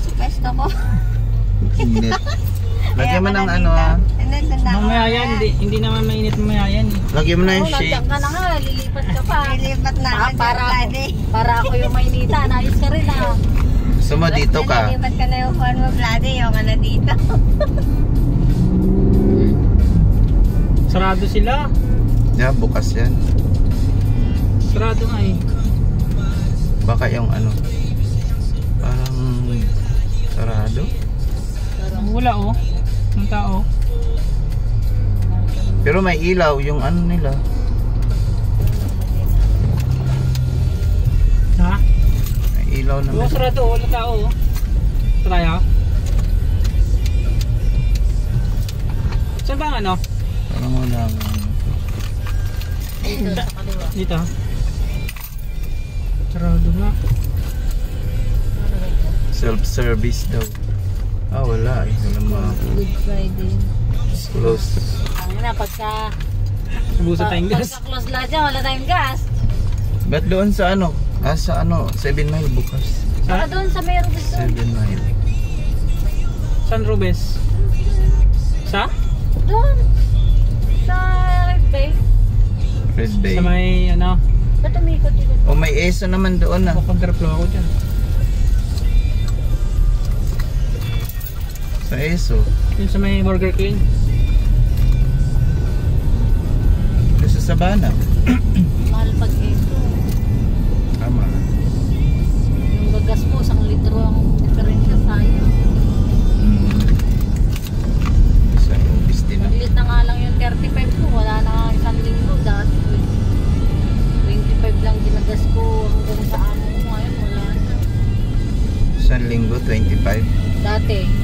sa pwesto ko. Init. Lagyan mo ng ano ah. Hindi, tanda ko Mamaya yan, hindi, hindi naman mainit mamaya yan. eh. Lagyan mo na yung shake. ka na nga, lilipat ka pa. Lilipat na Ah, para, para ako yung maynita, nayos ka rin ah. Gusto mo dito ka. Lilipat ka na yung phone mo, Vladi. Yung ka na dito. Sarado sila. Yeah, bukas yan. Sarado nga eh. Baka yung ano. Sarado. Wala oh. Ang tao. Pero may ilaw yung ano nila. Ha? May ilaw Oo, naman. sarado oh. Wala tao oh. Try ah. Saan ba ang ano? Parang wala nga. Dito sa kaliwa. Dito. Sarado nga. Self-service daw. Ah, wala eh. Wala mga Good Friday. close. Ang na, pagka, Nabusa tayong gas. pagka close lahat dyan, wala tayong gas. Ba't doon sa ano? Ah, sa ano? 7 mile bukas. Saka Sa, doon sa meron gusto. 7 mile. San Rubes? Sa? Doon. Sa Red Bay. Red Bay. Sa may ano? Ba't umikot dito? O may ESO naman doon ah. Counterflow ako dyan. Sa ESO. Yung sa may Burger King. Doon sa Sabana. Mahal pag ito. Tama. Yung gagas mo, isang litro ang diferensya sayang. Hmm. Sa Rubis din. Maliit na nga lang yung 35 ko, wala na nga isang linggo dati. 25 lang ginagas ko hanggang sa amo ko ngayon, wala na. Sa linggo, 25. Dati,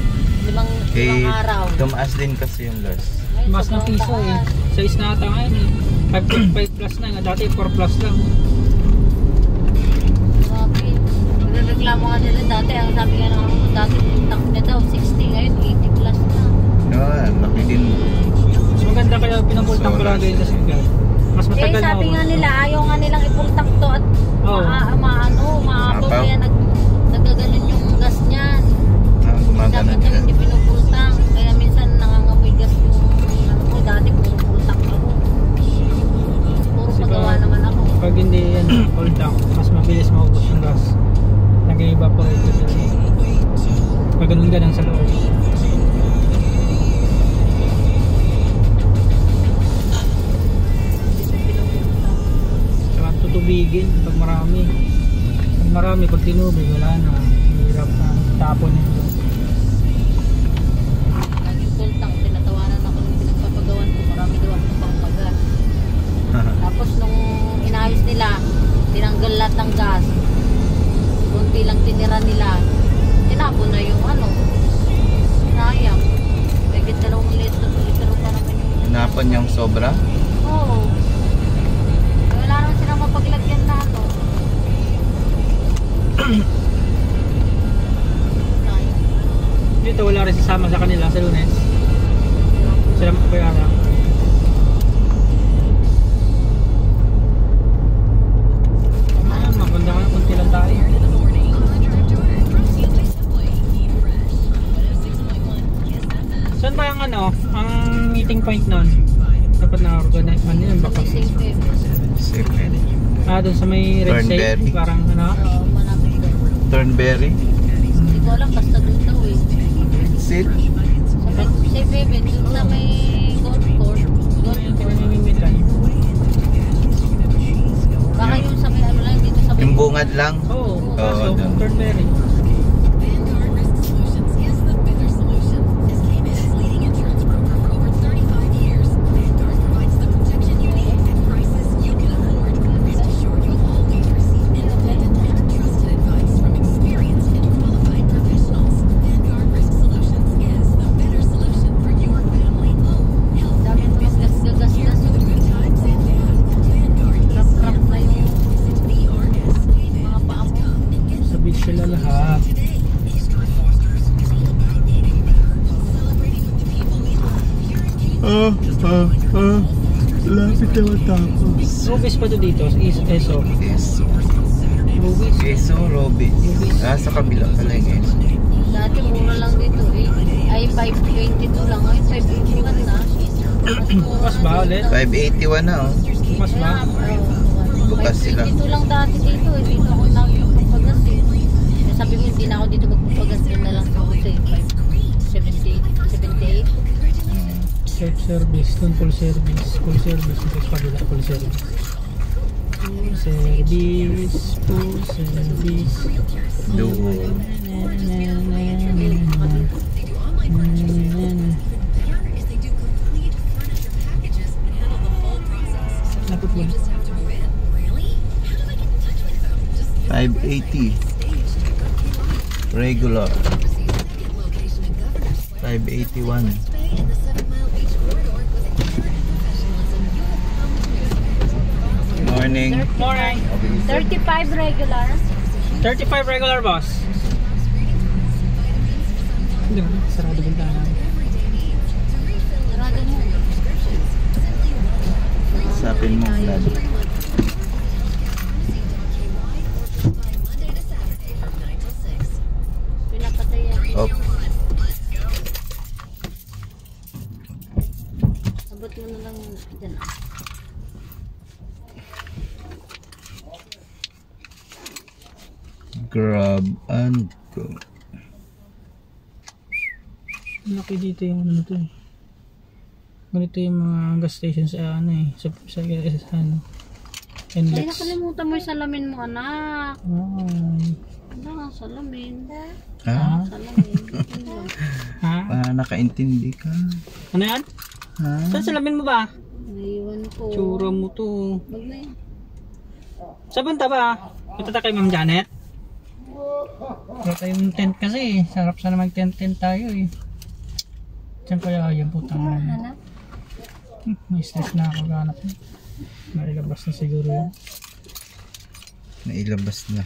limang, Eh, limang araw. tumaas din kasi yung gas. Mas ng piso eh. is na ata ngayon eh. 5, 5 plus na nga. Dati 4 plus lang. Grabe. Nagreklamo nga nila dati, ang sabi nga ng ako, dati yung tank niya daw, 60 ngayon, 80 plus na. Ah, laki din. Mas maganda kaya pinapultang ko lang din sa sigal. Mas Eh, matagal sabi na nga nila, ayaw nga nilang ipultak to at Oo. ma, ma, ano, kaya nag, nagaganon yung gas niyan mga ganun. Dapat hindi pinupultang. Kaya minsan nangangamoy gas yung ano ko. Dati pinupultang ako. Puro Kasi pagawa naman ako. Pag hindi yan, hold down, mas mabilis maubos yung gas. Nag-evaporate ito. Pag ganun ganun sa loob. tubigin pag marami pag marami pag tinubig wala na hirap na tapon yun Tapos nung inayos nila, tinanggal lahat ng gas. Kunti lang tinira nila. Tinapon na yung ano. Sayang. May dalawang litro, litro pa naman yung... Hinapan yung sobra. Oo. Wala naman silang mapaglagyan na ano. Dito wala rin sasama sa kanila sa lunes. Sila magpapayaran. Meeting point nun? Dapat na-organize man yun. Baka eh. Ah, doon sa may red safe. Turnberry. Parang ano? Oo, malapit doon. Turnberry. Hindi ko alam, basta doon daw eh. Sit. Sa may safe haven, doon sa may golf course. Golf course. Baka yung sa may ano lang, dito sa may... Yung bungad lang. Oo, oh, kaso. Turnberry. Rubis pa to dito is Eso. Eso. Rubis. Eso, Rubis. Ah, sa kabila ka na yun. Dati mura lang dito eh. Ay, 522 lang. Ay, 581 na. Mas ba ulit? 581 na oh. Mas ba? Bukas sila. 522 lang dati dito eh. Dito ako nang magpapagas. Sabi mo, hindi na ako dito magpapagas. Na lang ako sa 5 Hmm. Self-service, doon full service. Full service, dito sa kabila, full service. Full service, full service. Doon. Napot mo. 580. Regular. 581. Morning. Morning. 35 regular. 35 regular boss. Hindi mo, sarado bintana. Sarado mo. Sapin mo, Vlad. Laki dito yung ano to eh. Ganito yung mga gas station sa ano eh. Sa, sa, sa ano. Ay, Inlex. nakalimutan mo yung salamin mo, anak. Oh. Ano nga, salamin. Ha? Salamin. Ano? Ha? Ah, nakaintindi ka. Ano yan? Ha? Saan salamin mo ba? Naiwan ko. Tsura mo to. Wag na yan. Sa banta ba? Punta kay Ma'am Janet? Wala tayong tent kasi. Sarap sana mag-tent-tent tayo eh. Diyan kaya yung putang na. Hanap? Hmm, may stress na ako ganap. Nailabas na siguro yun. Nailabas na.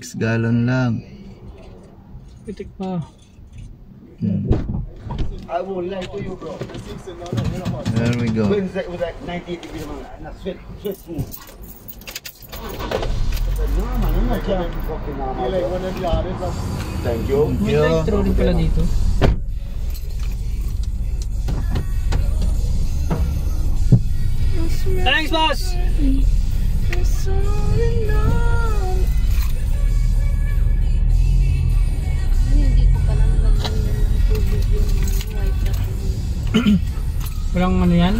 6 gallon lang. Pitik pa. Hmm. I will lie to you bro. There we go. When that was like 90 degrees naman. Na sweat, sweat mo. Thank you. May light trolling pala dito. Thanks, boss! I saw the night. Walang ano yan?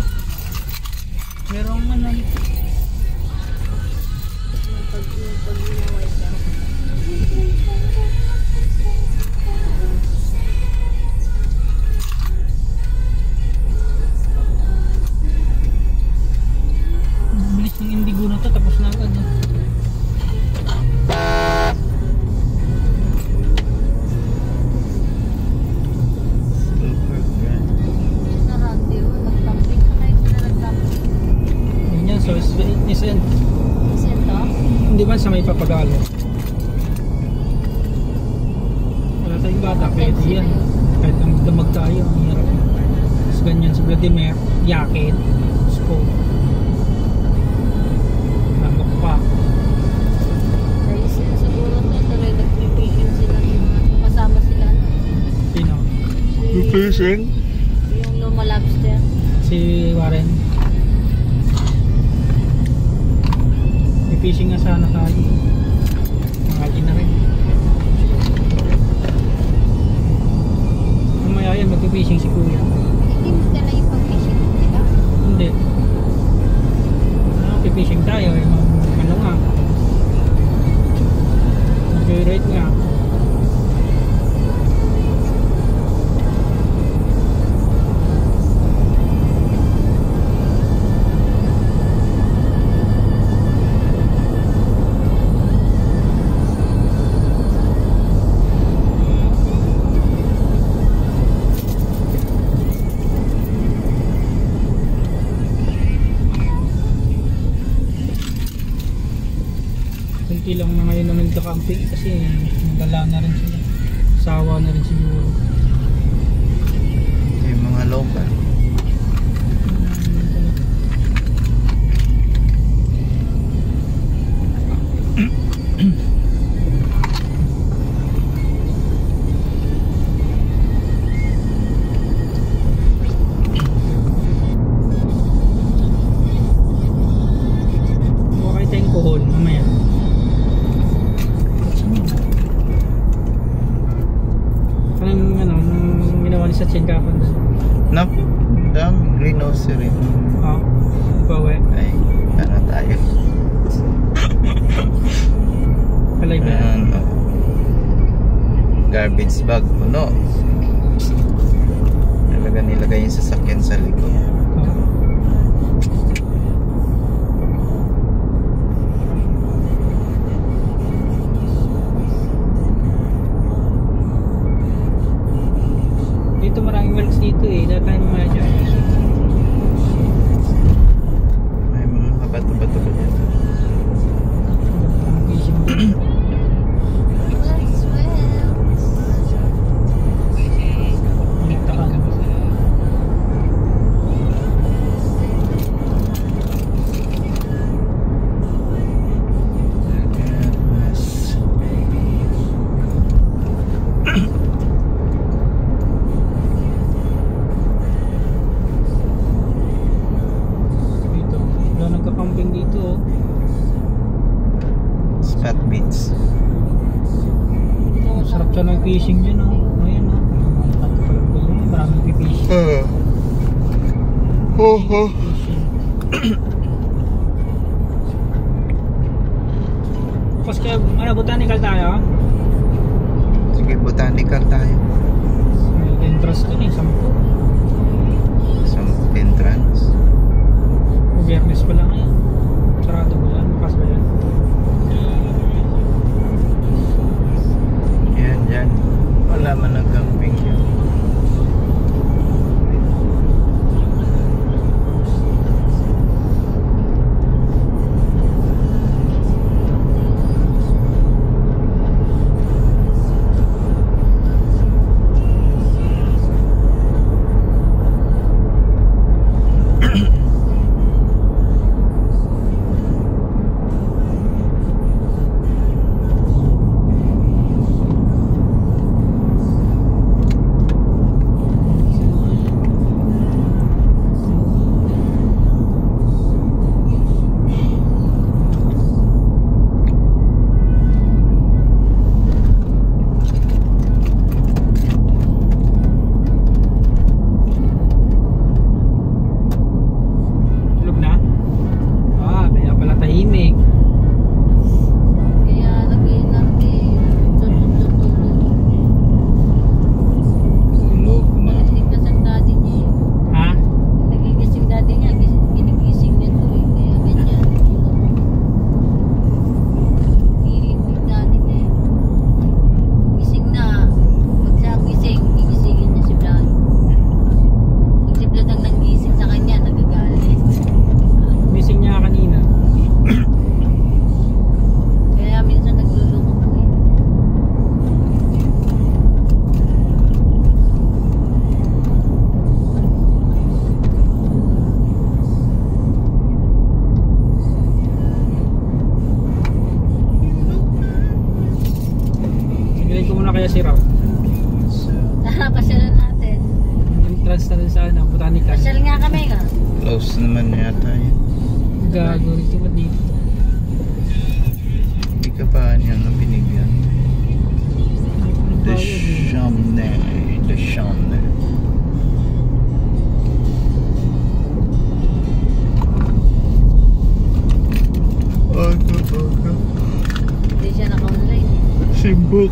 konti lang na ngayon naman nagka-camping kasi nagdala na rin sila sawa na rin siguro. Yung mga local.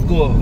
过。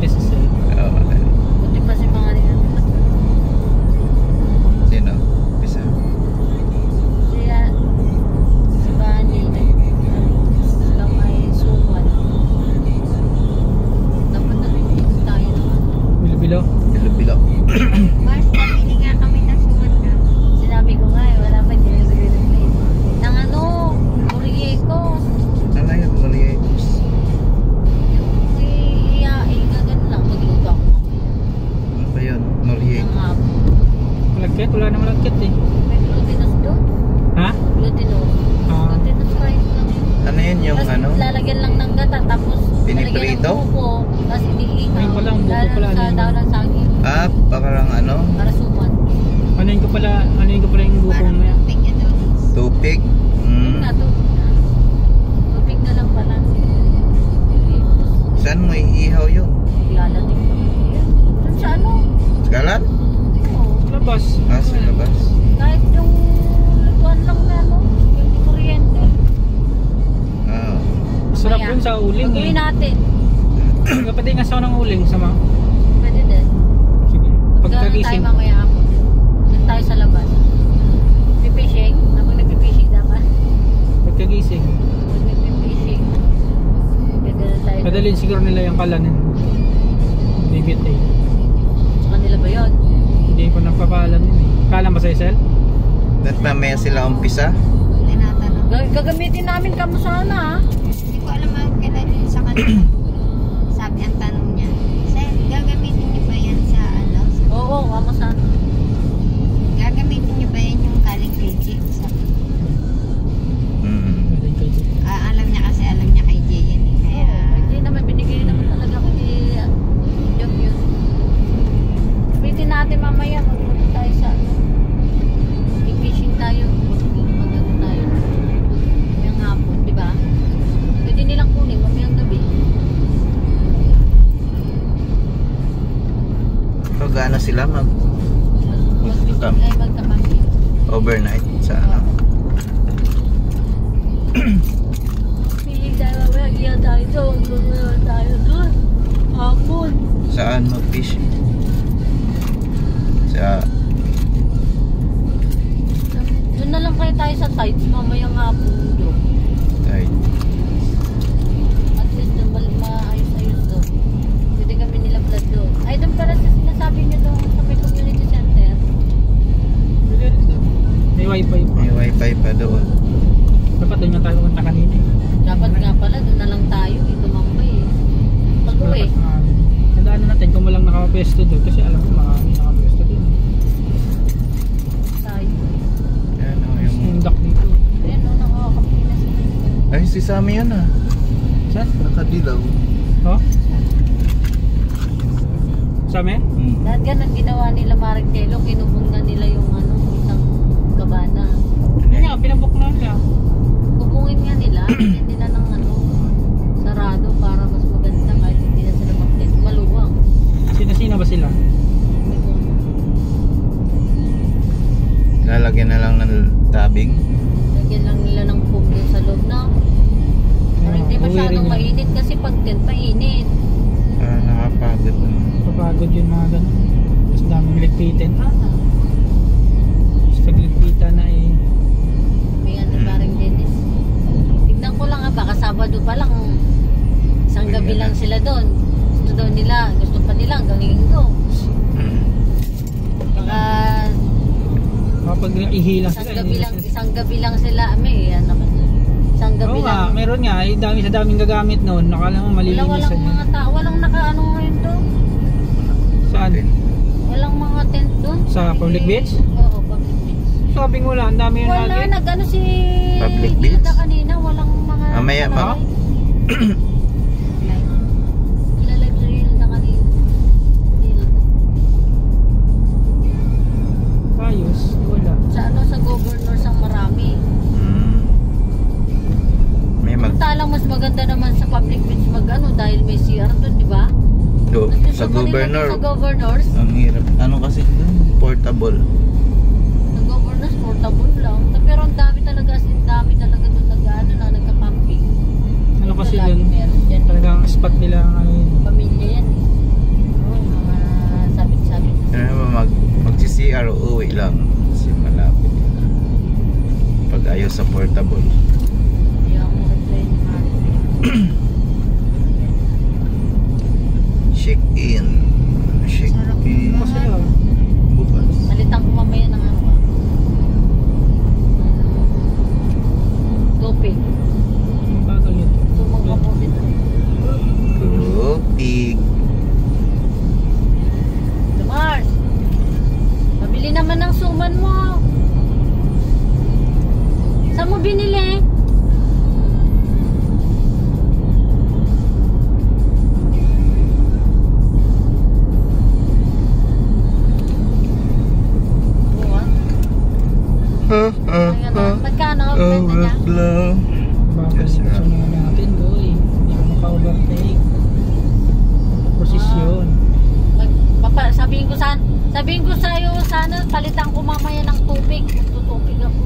necessary. Madali siguro nila yung kalanin. David eh. Sa kanila ba yun? Hindi ko napapalam yun eh. Kalam ba sa Isel? That mamaya sila umpisa? Gag- Gagamitin namin kamo sana ah. Hindi ko alam ang kailan yun sa kanila. Sabi ang tanong niya. Sir, gagamitin niyo ba yan sa ano? Sa Oo, kamo sana. Yung tayo pumunta kanina eh. Dapat nga pala, doon na lang tayo. Eh, tumambay eh. Pag-uwi. Na- Tandaan na natin kung walang nakapesto doon kasi alam ko marami nakapesto doon. Tayo. Yan o, Yung yung... dock dito. Ayan, no, nakakapinas. Ay, si Sammy yun ah. Saan? Nakadilaw. Oh? Same? Hmm. Lahat ganun ginawa nila Maring Telo, kinubong na nila yung ano, isang kabana. Hindi nga, pinabook na nila. Kubungin nga nila, hindi nila ng ano, sarado para mas maganda kahit hindi na sila mag-tent. Maluwang. Sino-sino ba sila? Lalagyan na lang ng tabing. Lagyan lang nila ng foam dun sa loob na. Para hindi Ah, masyadong mainit kasi pag tent mainit. Ah, nakapagod naman. Papagod yun mga ganun. Tapos daming ligpitin. Ah, tapos pagligpitan na eh. Baka Sabado pa lang. Isang gabi lang sila doon. Gusto daw nila, gusto pa nila hanggang linggo. Hmm. Baka Kapag ihilang isang sila. gabi lang, sila. isang gabi lang sila. May yan naman. Isang gabi Oo nga, lang. meron nga. Eh, dami sa daming gagamit noon. Nakala mo Wala, malilinisan walang mga tao, walang nakaano ngayon doon. Saan? Walang mga tent doon. Sa public beach? Oo, public beach. Sabi ko wala, ang dami yung Wala, lagi. nag-ano si Public beach? kanina, walang. Mamaya. Hilda. Ayos, wala. Sa ano, sa governor sa marami. Hmm. May mag... Mas maganda naman sa public beach mag ano dahil may CR doon, di ba? Do, Nandun sa governor. Sa governors, Ang hirap. Ano kasi dun? Portable. sa governors portable lang. Pero ang dami talaga, as in dami talaga kasi meron dyan. Talagang spot nila ang ano. Pamilya yan eh. Oo, mga sabit-sabit. Ano ba mag... Magsi-CR o uwi lang. Kasi malapit. Pag ayaw sa portable. Kaya ang reply ni. Check in. Check in. Ano naman ng suman mo. Saan mo binili? Buwan. Ayan na. Magkano ang benta niya? Overflow. Yes, sir. Papa, sabihin ko sa sabihin ko sa iyo sana palitan ko mamaya ng tubig. Tutubig ako.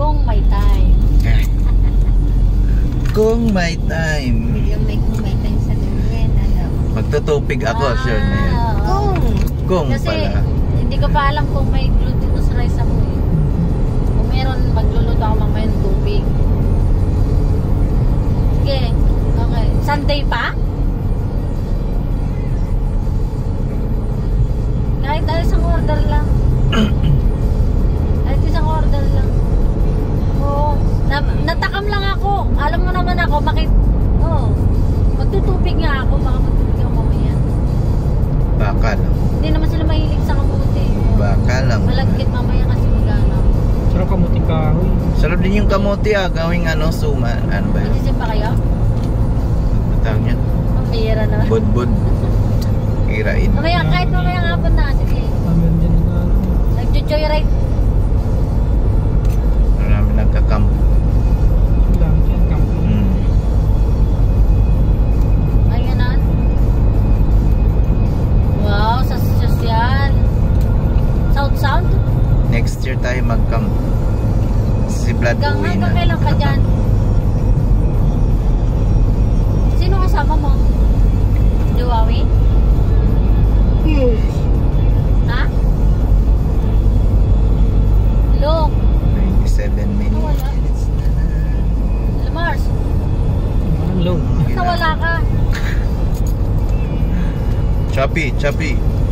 Kung may time. Kung may time. Yung may kumaitay sa ganyan, ano. Magtutupig ako, sure na yan. Ah, Kung, Kung Kasi pala. hindi ko pa alam kung may glutinous rice ako eh. Kung meron, magluluto ako mamaya ng tubig. Sige. Okay. Sunday pa? Kahit ay isang order lang. Kahit isang order lang. Oo. Na, natakam lang ako. Alam mo naman ako, bakit? Oo. Magtutubig nga ako. Baka magtubig ako mamaya. Baka lang. Hindi naman sila mahilig sa kamuti. Baka lang. Malagkit mamaya kasi magana. Sarap kamuting kahoy. Sarap din yung kamote ah. Gawing ano, suma. Ano ba yun? Magsisim pa kayo? Ano tawag niya? Pambihira na. Budbud. Irain. Mamaya, kahit mamaya nga po na. Sige. Eh. Nag-joyride. Ano namin nagka-camp. Hmm. Ayun na. Wow, sa yan. South Sound? Next year tayo mag-camp. Si Vlad uwi na. capì, capì.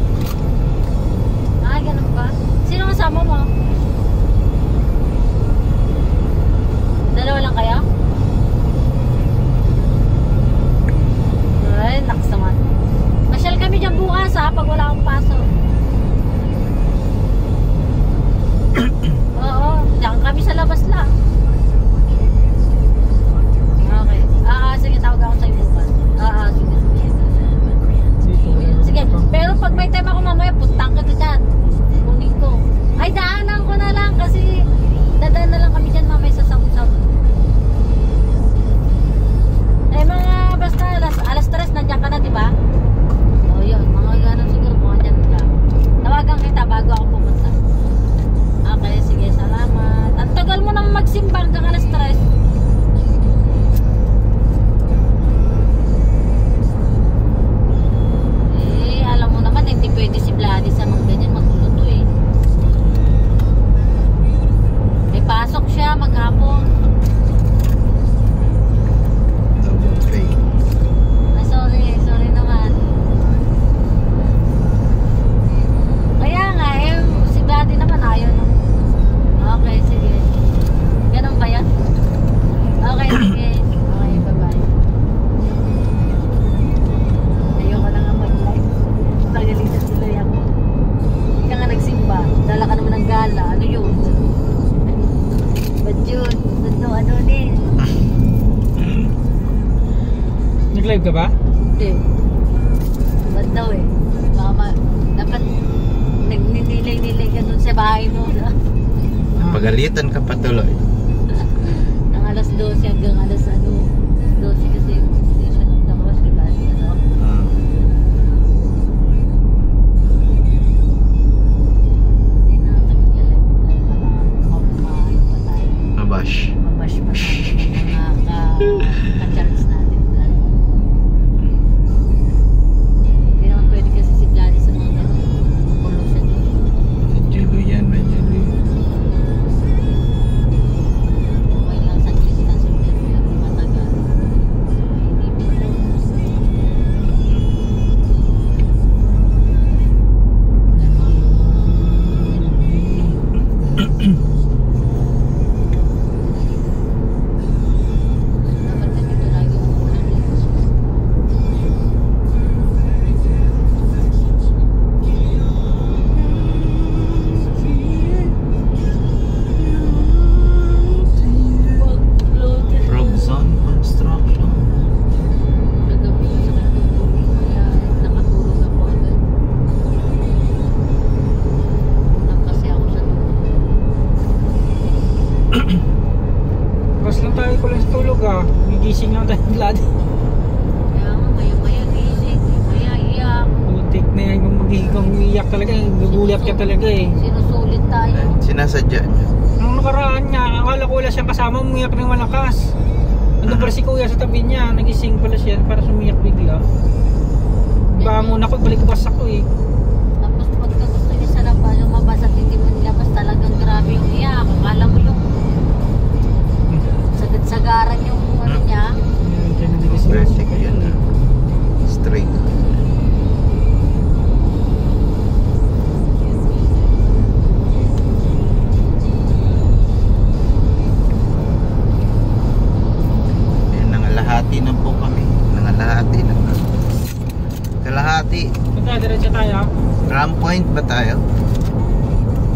rewind ba tayo?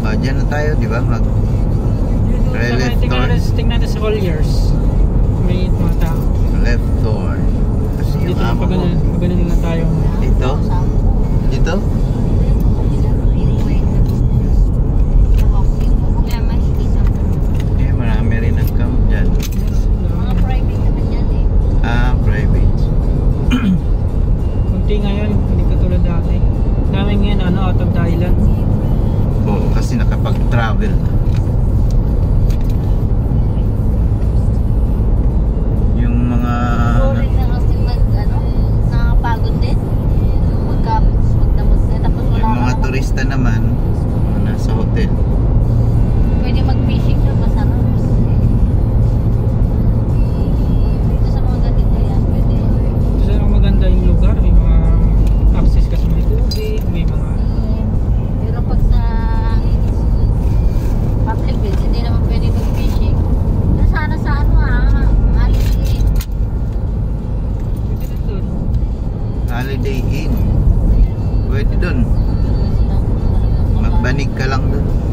O, dyan na tayo, di ba? Mag Dito, left tingnan, natin, tingnan natin sa May mga. Left turn. Kasi yung Dito, amo ko. Paganan na tayo. Dito? Dito? Eh, marami rin ang camp dyan. Mga private naman yan eh. Ah, private. Kunti ngayon, namin ngayon ano, out of the island. Oo, kasi nakapag-travel na. 该啷个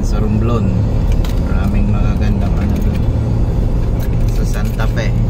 dyan sa Romblon maraming magagandang ano dun. Sa Santa Fe.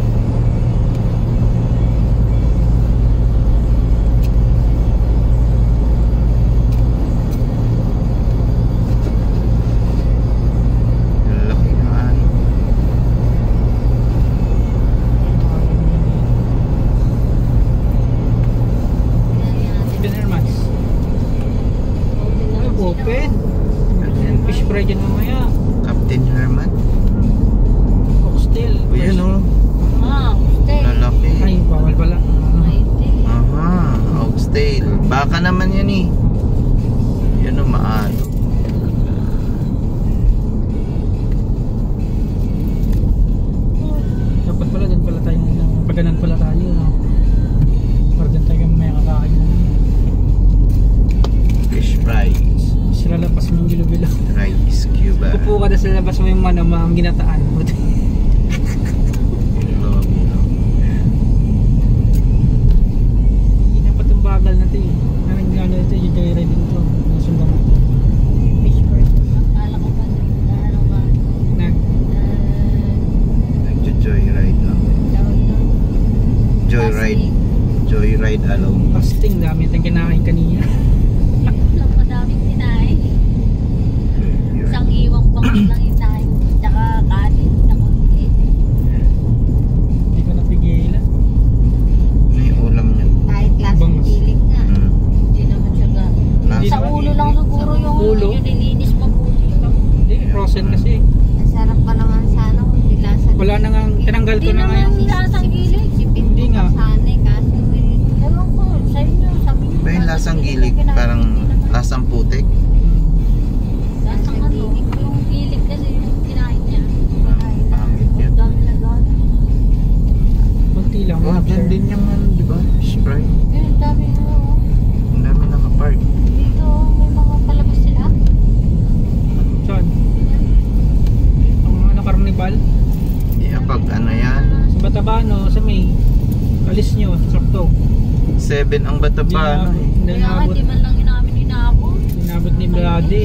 Hindi na- pa. Ano, eh. Hindi Kaya nga, di man lang inamin inabot. Inabot ni Vlade.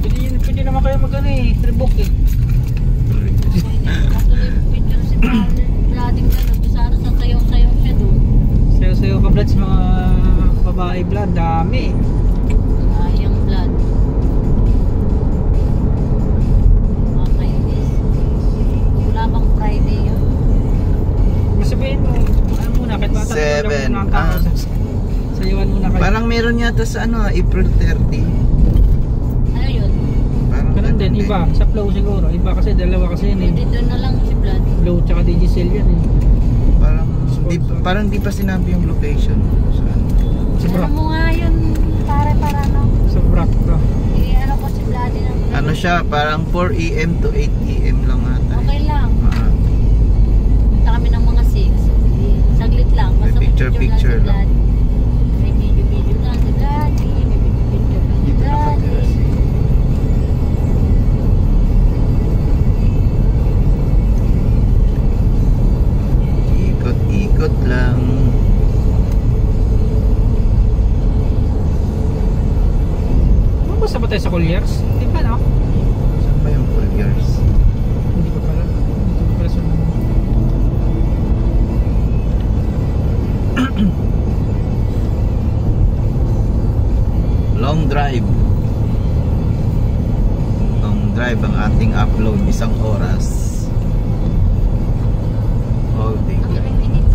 Pwede, yun, pwede naman kayo mag ano eh, rebook eh. Picture si Vlading gano'n. Sana sa sayaw-sayaw siya doon. Sayo-sayo ka Vlad sa mga babae Vlad, dami. Tao. ah. Sayuan muna kayo. Parang meron yata sa ano, April 30. Ano yun? Parang Ganun din, iba. Sa flow siguro. Iba kasi, dalawa kasi yun eh. Hindi doon na lang si Blood. Flow tsaka Digicel yan eh. Parang di, parang di pa sinabi yung location. So, Sa Ano Brock. mo nga yun, pare para no? Sa Brock to. Eh, ano ko si Blood ng ano siya, parang 4 a.m. to 8 p.m. lang ata. Okay lang. Ah, Saglit lang. May Basta picture, picture lang. lang. May video-video lang si Blood. May video-video lang si si Ikot-ikot lang. Ano ba ba tayo sa Colliers? Hindi pa no? Saan ba yung full Long drive. Long drive ang ating upload isang oras. Yan.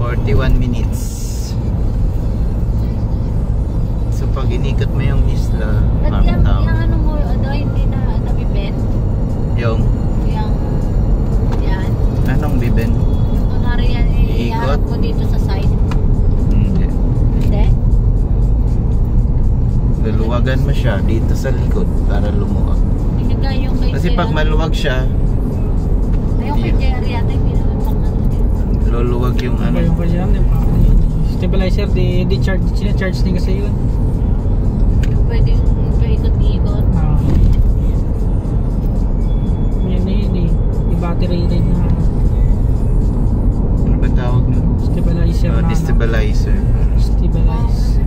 41 minutes. So pag inikot mo yung isla, Ba't yung, yung ano mo, ano, hindi na nabibend? Yung, Luluwagan mo siya dito sa likod para lumuwag. Hindi yung kay Kasi pag maluwag siya, Ayun kay Jerry pang ano din. luluwag yung Ano ano. yung yan? Yung pa- Stabilizer, di, di charge, sinacharge din kasi yun. Yung pwedeng paikot-ikot. Ah. Yan na yun eh. Yung battery rin na Ano ba tawag nun? stabilizer Uh, ano. destabilizer. Stabilize.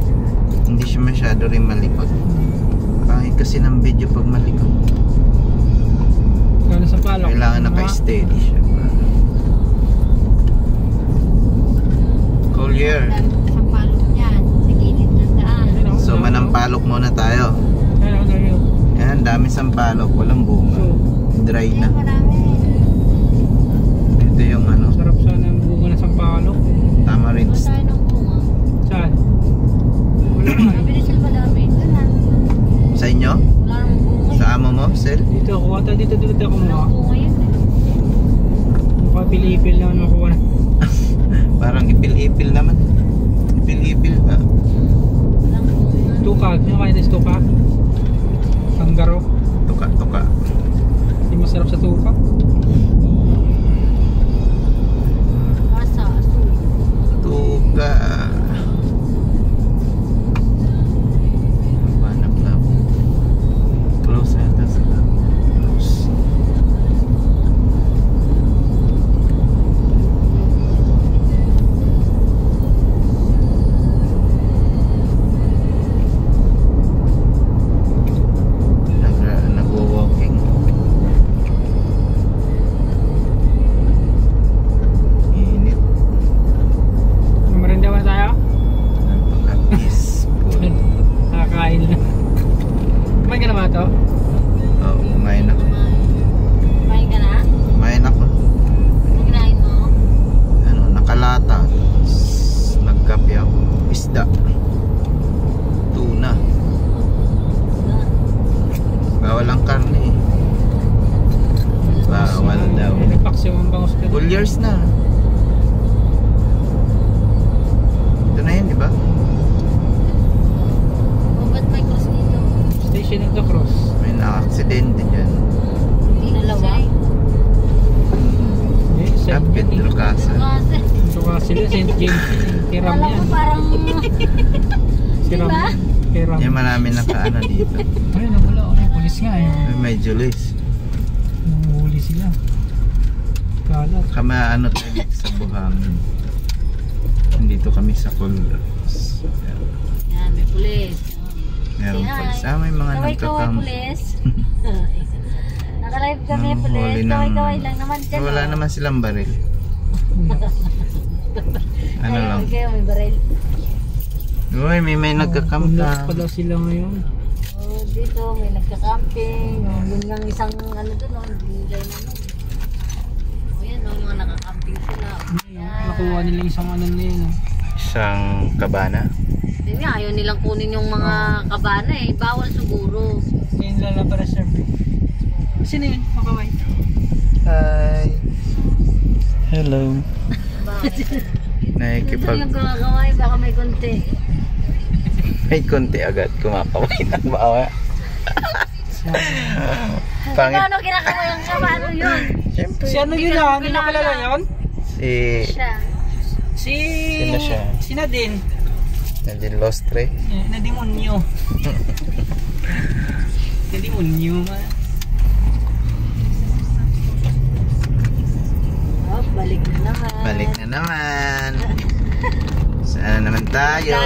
Hindi siya masyado rin malikot. Kahit kasi ng video pag malikot. Lalo sa palok. Kailangan Mga- naka-steady siya. Collier. Sa palok niyan, sa gilid ng daan. So manampalok muna tayo. Yan, dami sampalok. Walang bunga. Dry na. Ito yung ano, sarap sana ang bunga ng sampalok. tamarinds. Sa inyo? Sa amo mo, Sel? Dito, kuha tayo dito, dito kumuha. bunga yun. eh. Naman makuha na. Parang ipil-ipil naman. Ipil-ipil ba? Walang bunga. Tuka, yung kaya tayo tuka. Tanggaro. Ayun, nawala. Ay, pulis nga eh. May medyo lis. Nanguhuli sila. Kalat. Kama ano tayo sa Buhangin. Nandito kami sa Colors. Yan, may pulis. Meron pulis. Ah, may mga Kaway-kaway nagkakam. pulis. Nakalive kami Nanguhuli pulis. Kaway-kaway lang naman dyan. Wala oh. naman silang baril. ano Ayun, lang. kayo may baril. Uy, may may nagkakam Unlock pa na. daw sila ngayon. Dito may nagka-camping. Oh, yun lang isang ano doon, oh, binigay namin. Oh, yan, oh, mga naka-camping sila. Yan. Nakuha nila isang ano na yun. oh. Isang kabana. Yun nga, ayaw nilang kunin yung mga kabana eh. Bawal siguro. Yun lang lang para serve. Sino yun? Makaway. Hi. Hello. Nakikipag... yung gumagawa, baka may konti. May konti agad kumakaway ng bawa. Pangit. Paano kinakawa yung kabano yun? Siyempre. Si ano yun ah? Hindi nakilala yun? Si... Siya. Si... Sino siya? Si Nadine. Nadine Lostre. Eh, Nadimonyo. Nadimonyo man. Oh, balik na naman. Balik na naman. Saan na naman tayo?